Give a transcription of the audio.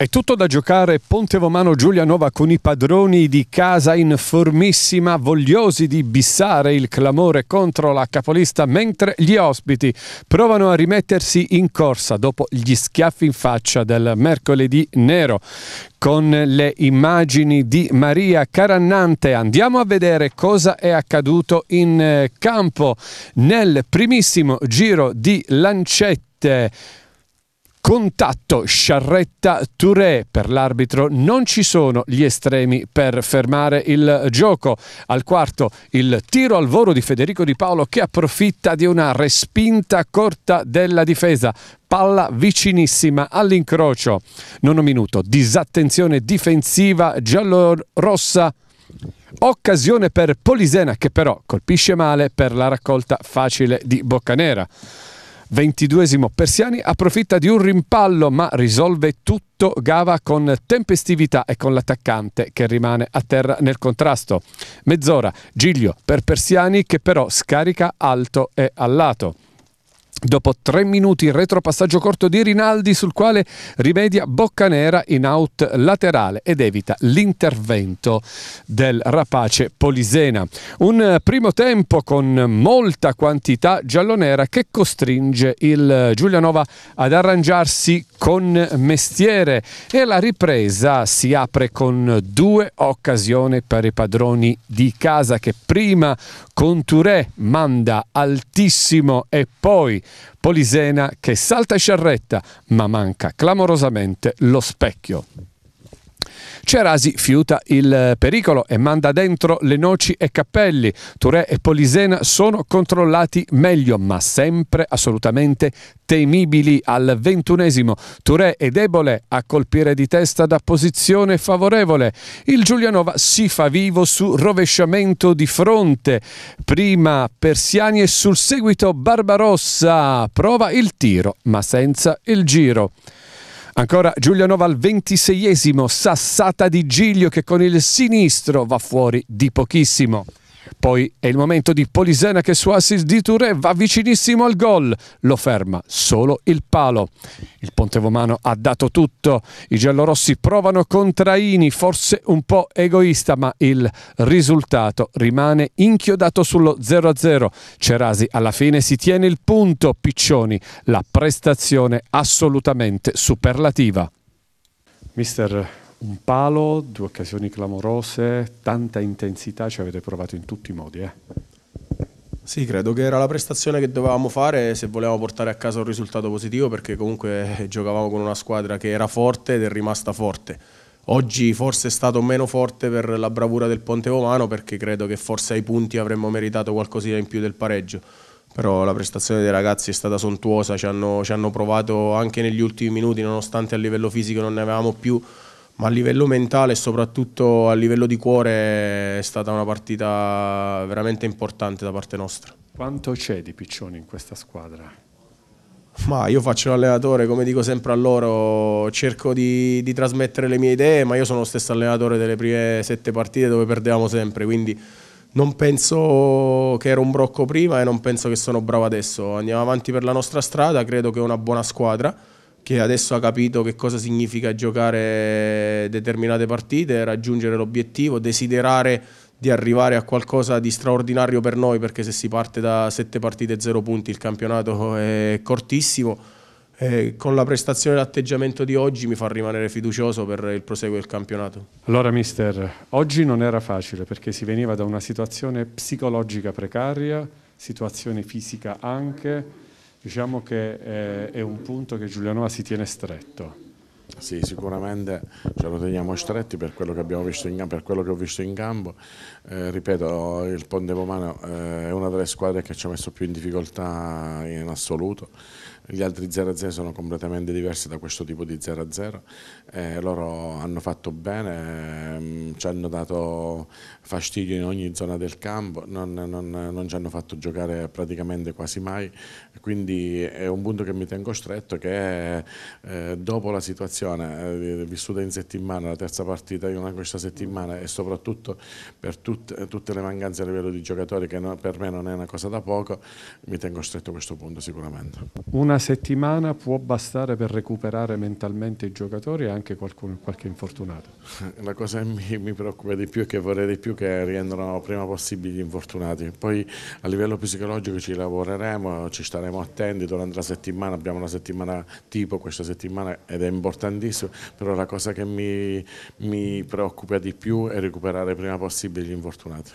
È tutto da giocare Ponte Vomano Giulianova con i padroni di casa in formissima, vogliosi di bissare il clamore contro la capolista, mentre gli ospiti provano a rimettersi in corsa dopo gli schiaffi in faccia del mercoledì nero. Con le immagini di Maria Carannante andiamo a vedere cosa è accaduto in eh, campo nel primissimo giro di lancette. Contatto Sciarretta-Touré per l'arbitro, non ci sono gli estremi per fermare il gioco. Al quarto il tiro al volo di Federico Di Paolo che approfitta di una respinta corta della difesa. Palla vicinissima all'incrocio. Nono minuto, disattenzione difensiva giallo-rossa. Occasione per Polisena che però colpisce male per la raccolta facile di Boccanera. 22 Persiani approfitta di un rimpallo ma risolve tutto Gava con tempestività e con l'attaccante che rimane a terra nel contrasto. Mezz'ora Giglio per Persiani che però scarica alto e a lato. Dopo tre minuti il retropassaggio corto di Rinaldi sul quale rimedia Boccanera in out laterale ed evita l'intervento del rapace Polisena. Un primo tempo con molta quantità giallonera che costringe il Giulianova ad arrangiarsi con mestiere e la ripresa si apre con due occasioni per i padroni di casa che prima con Touré manda altissimo e poi Polisena che salta e sciarretta ma manca clamorosamente lo specchio. Cerasi fiuta il pericolo e manda dentro le noci e cappelli. Touré e Polisena sono controllati meglio, ma sempre assolutamente temibili al ventunesimo. Touré è debole a colpire di testa da posizione favorevole. Il Giulianova si fa vivo su rovesciamento di fronte. Prima Persiani e sul seguito Barbarossa. Prova il tiro, ma senza il giro. Ancora Giulianova al ventiseiesimo, sassata di Giglio che con il sinistro va fuori di pochissimo. Poi è il momento di Polisena che su assist di Touré va vicinissimo al gol, lo ferma solo il palo. Il Pontevomano ha dato tutto, i giallorossi provano con Traini, forse un po' egoista, ma il risultato rimane inchiodato sullo 0-0. Cerasi alla fine si tiene il punto, Piccioni, la prestazione assolutamente superlativa. Mister un palo, due occasioni clamorose, tanta intensità ci avete provato in tutti i modi. Eh? Sì, credo che era la prestazione che dovevamo fare se volevamo portare a casa un risultato positivo perché comunque giocavamo con una squadra che era forte ed è rimasta forte. Oggi forse è stato meno forte per la bravura del Ponte Romano perché credo che forse ai punti avremmo meritato qualcosina in più del pareggio. Però la prestazione dei ragazzi è stata sontuosa, ci hanno, ci hanno provato anche negli ultimi minuti nonostante a livello fisico non ne avevamo più ma a livello mentale e soprattutto a livello di cuore è stata una partita veramente importante da parte nostra. Quanto c'è di Piccioni in questa squadra? Ma io faccio l'allenatore, come dico sempre a loro, cerco di, di, trasmettere le mie idee, ma io sono lo stesso allenatore delle prime sette partite dove perdevamo sempre, quindi non penso che ero un brocco prima e non penso che sono bravo adesso. Andiamo avanti per la nostra strada, credo che è una buona squadra che adesso ha capito che cosa significa giocare determinate partite, raggiungere l'obiettivo, desiderare di arrivare a qualcosa di straordinario per noi, perché se si parte da sette partite e zero punti il campionato è cortissimo. E con la prestazione e l'atteggiamento di oggi mi fa rimanere fiducioso per il proseguo del campionato. Allora mister, oggi non era facile perché si veniva da una situazione psicologica precaria, situazione fisica anche, Diciamo che eh, è un punto che Giulianova si tiene stretto. Sì, sicuramente ce lo teniamo stretti per quello che, abbiamo visto in, per quello che ho visto in campo. Eh, ripeto, il Ponte Pomano eh, è una delle squadre che ci ha messo più in difficoltà in assoluto. Gli altri 0-0 sono completamente diversi da questo tipo di 0-0. Eh, loro hanno fatto bene, ehm, ci hanno dato fastidio in ogni zona del campo, non, non, non, ci hanno fatto giocare praticamente quasi mai. Quindi è un punto che mi tengo stretto che eh, dopo la situazione eh, vissuta in settimana, la terza partita in questa settimana e soprattutto per tutte, tutte le mancanze a livello di giocatori che no, per me non è una cosa da poco, mi tengo stretto questo punto sicuramente. Settimana può bastare per recuperare mentalmente i giocatori e anche qualcuno, qualche infortunato? La cosa che mi, mi preoccupa di più è che vorrei di più che rientrano prima possibile gli infortunati, poi a livello psicologico ci lavoreremo, ci staremo attenti durante la settimana, abbiamo una settimana tipo questa settimana ed è importantissimo, però la cosa che mi, mi preoccupa di più è recuperare prima possibile gli infortunati.